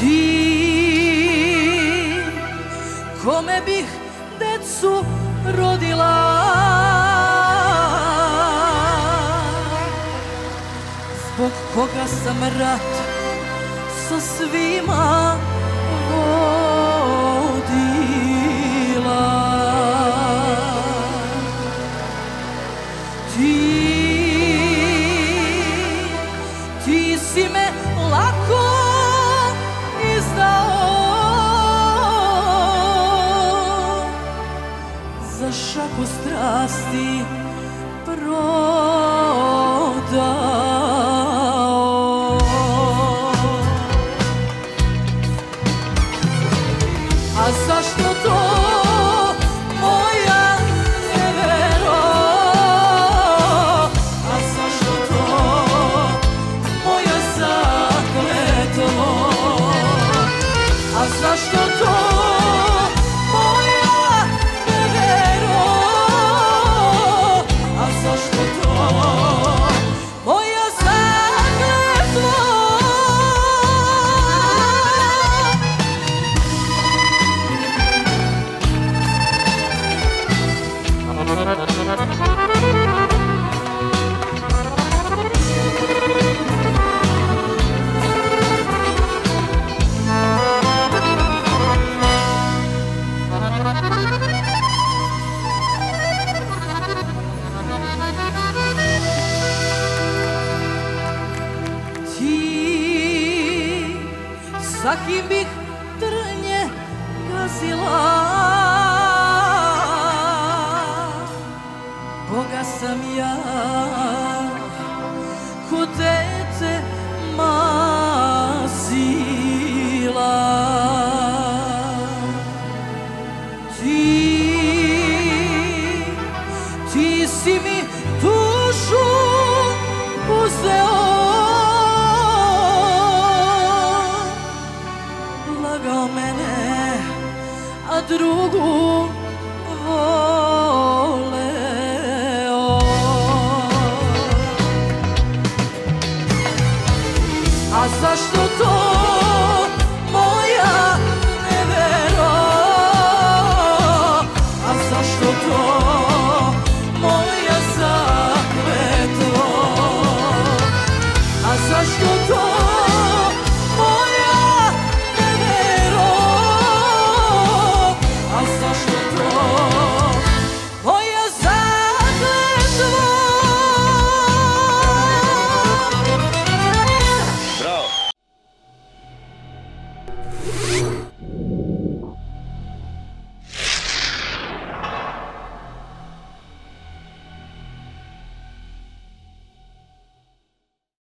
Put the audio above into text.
ti Kome bih decu rodila. Zbog koga sam rat sa svima voljela هستی برادر sa kim bih trnje gazila. Boga sam ja? Ko dete lagao mene, a drugu voleo. A zašto to